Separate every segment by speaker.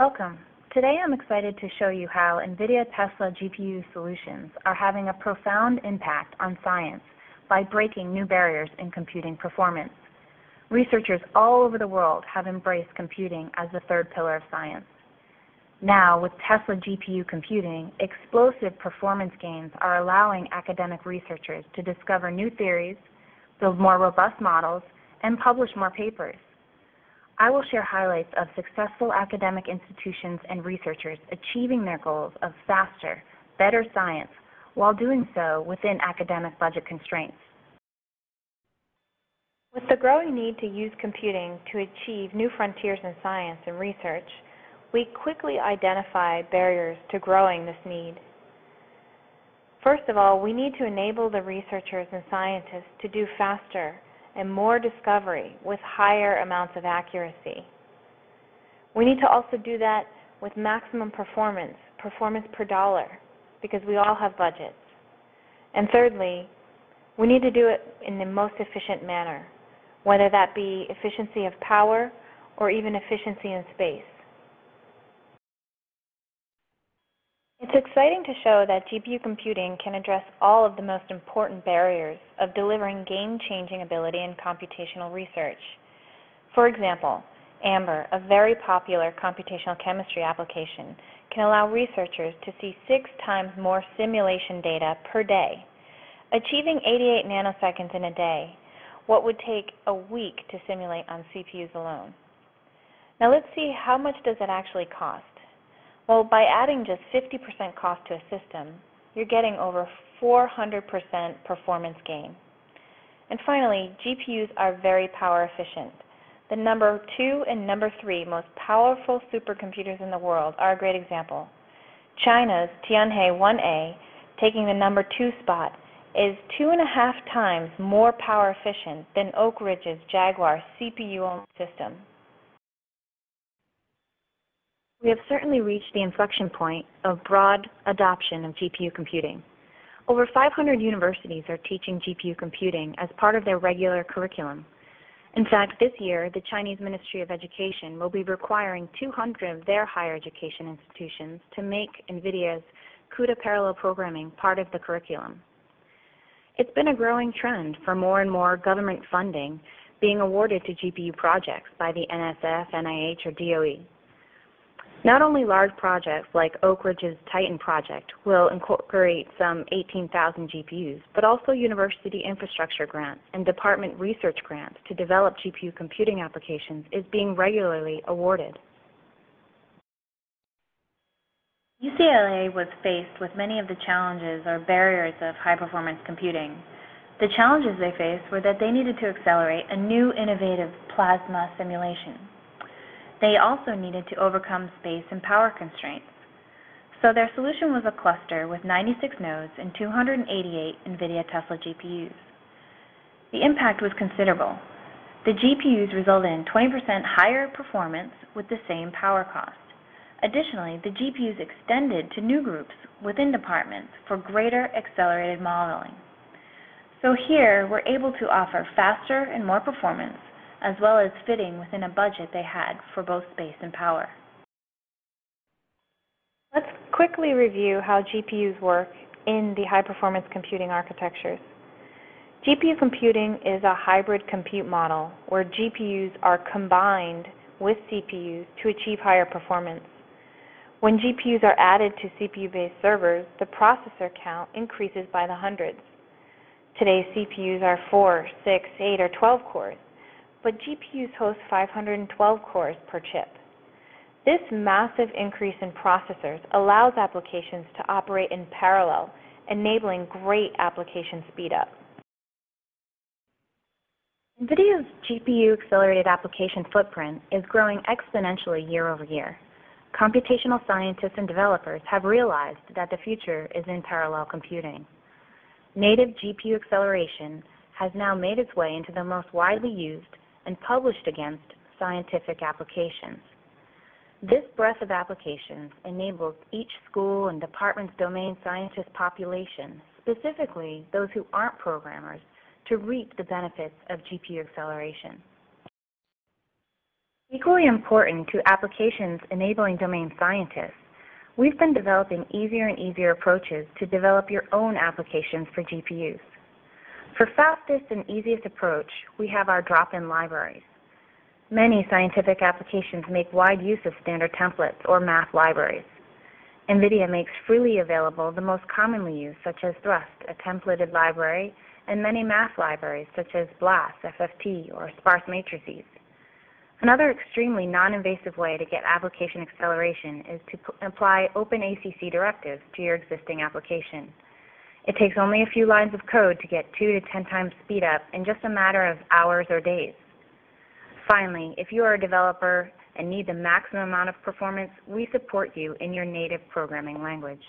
Speaker 1: Welcome. Today I'm excited to show you how NVIDIA Tesla GPU solutions are having a profound impact on science by breaking new barriers in computing performance. Researchers all over the world have embraced computing as the third pillar of science. Now, with Tesla GPU computing, explosive performance gains are allowing academic researchers to discover new theories, build more robust models, and publish more papers. I will share highlights of successful academic institutions and researchers achieving their goals of faster, better science while doing so within academic budget constraints. With the growing need to use computing to achieve new frontiers in science and research, we quickly identify barriers to growing this need. First of all, we need to enable the researchers and scientists to do faster and more discovery with higher amounts of accuracy. We need to also do that with maximum performance, performance per dollar, because we all have budgets. And thirdly, we need to do it in the most efficient manner whether that be efficiency of power or even efficiency in space. It's exciting to show that GPU computing can address all of the most important barriers of delivering game-changing ability in computational research. For example, AMBER, a very popular computational chemistry application, can allow researchers to see six times more simulation data per day, achieving 88 nanoseconds in a day what would take a week to simulate on CPUs alone. Now let's see how much does it actually cost. Well, by adding just 50% cost to a system, you're getting over 400% performance gain. And finally, GPUs are very power efficient. The number 2 and number 3 most powerful supercomputers in the world are a great example. China's Tianhe 1A taking the number 2 spot is two and a half times more power efficient than Oak Ridge's Jaguar CPU-only system. We have certainly reached the inflection point of broad adoption of GPU computing. Over 500 universities are teaching GPU computing as part of their regular curriculum. In fact, this year, the Chinese Ministry of Education will be requiring 200 of their higher education institutions to make NVIDIA's CUDA parallel programming part of the curriculum. It's been a growing trend for more and more government funding being awarded to GPU projects by the NSF, NIH, or DOE. Not only large projects like Oak Ridge's Titan project will incorporate some 18,000 GPUs, but also university infrastructure grants and department research grants to develop GPU computing applications is being regularly awarded. UCLA was faced with many of the challenges or barriers of high-performance computing. The challenges they faced were that they needed to accelerate a new innovative plasma simulation. They also needed to overcome space and power constraints. So their solution was a cluster with 96 nodes and 288 NVIDIA Tesla GPUs. The impact was considerable. The GPUs resulted in 20% higher performance with the same power cost. Additionally, the GPUs extended to new groups within departments for greater accelerated modeling. So here, we're able to offer faster and more performance, as well as fitting within a budget they had for both space and power. Let's quickly review how GPUs work in the high-performance computing architectures. GPU computing is a hybrid compute model where GPUs are combined with CPUs to achieve higher performance. When GPUs are added to CPU-based servers, the processor count increases by the hundreds. Today's CPUs are 4, 6, 8, or 12 cores, but GPUs host 512 cores per chip. This massive increase in processors allows applications to operate in parallel, enabling great application speedup. NVIDIA's GPU accelerated application footprint is growing exponentially year over year computational scientists and developers have realized that the future is in parallel computing. Native GPU acceleration has now made its way into the most widely used and published against scientific applications. This breadth of applications enables each school and department's domain scientist population, specifically those who aren't programmers, to reap the benefits of GPU acceleration.
Speaker 2: Equally important to applications enabling domain scientists, we've been developing easier and easier approaches to develop your own applications for GPUs. For fastest and easiest approach, we have our drop-in libraries. Many scientific applications make wide use of standard templates or math libraries. NVIDIA makes freely available the most commonly used, such as Thrust, a templated library, and many math libraries, such as BLAS, FFT, or sparse matrices. Another extremely non-invasive way to get application acceleration is to apply OpenACC directives to your existing application. It takes only a few lines of code to get 2 to 10 times speed up in just a matter of hours or days. Finally, if you are a developer and need the maximum amount of performance, we support you in your native programming language.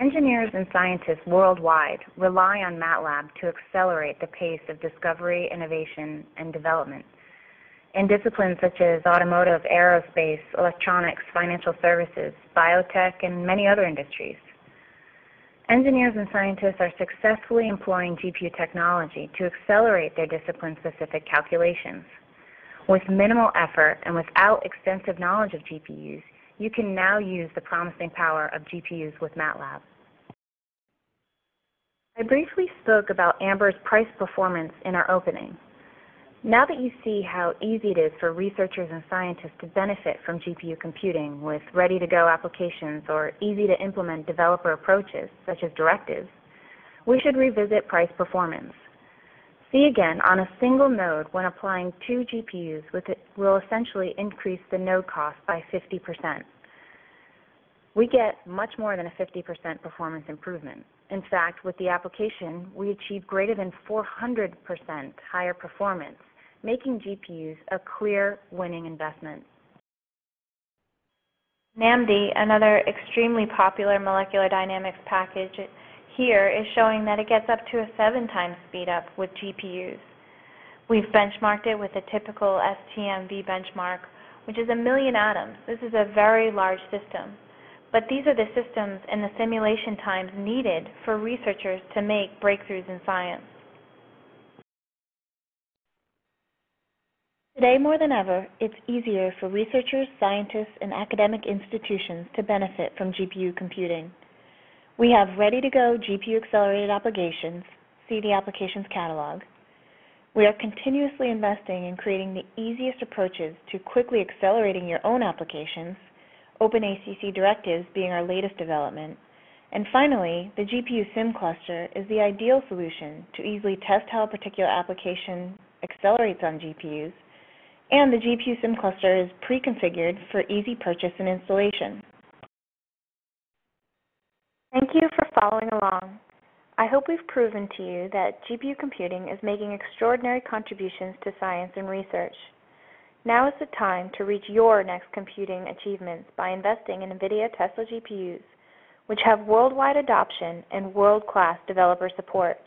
Speaker 2: Engineers and scientists worldwide rely on MATLAB to accelerate the pace of discovery, innovation, and development. In disciplines such as automotive, aerospace, electronics, financial services, biotech, and many other industries. Engineers and scientists are successfully employing GPU technology to accelerate their discipline-specific calculations. With minimal effort and without extensive knowledge of GPUs, you can now use the promising power of GPUs with MATLAB. I briefly spoke about AMBER's price performance in our opening. Now that you see how easy it is for researchers and scientists to benefit from GPU computing with ready-to-go applications or easy-to-implement developer approaches, such as directives, we should revisit price performance. See again, on a single node, when applying two GPUs, will essentially increase the node cost by 50%. We get much more than a 50% performance improvement. In fact, with the application, we achieve greater than 400% higher performance, making GPUs a clear winning investment. NAMD, another extremely popular molecular dynamics package, here is showing that it gets up to a 7 times speed up with GPUs. We've benchmarked it with a typical STM-V benchmark, which is a million atoms. This is a very large system. But these are the systems and the simulation times needed for researchers to make breakthroughs in science. Today more than ever, it's easier for researchers, scientists, and academic institutions to benefit from GPU computing. We have ready-to-go GPU-accelerated applications, see the Applications Catalog. We are continuously investing in creating the easiest approaches to quickly accelerating your own applications, OpenACC directives being our latest development. And finally, the GPU SIM cluster is the ideal solution to easily test how a particular application accelerates on GPUs and the GPU SIM cluster is pre-configured for easy purchase and installation. Thank you for following along. I hope we've proven to you that GPU computing is making extraordinary contributions to science and research. Now is the time to reach your next computing achievements by investing in NVIDIA Tesla GPUs, which have worldwide adoption and world-class developer support.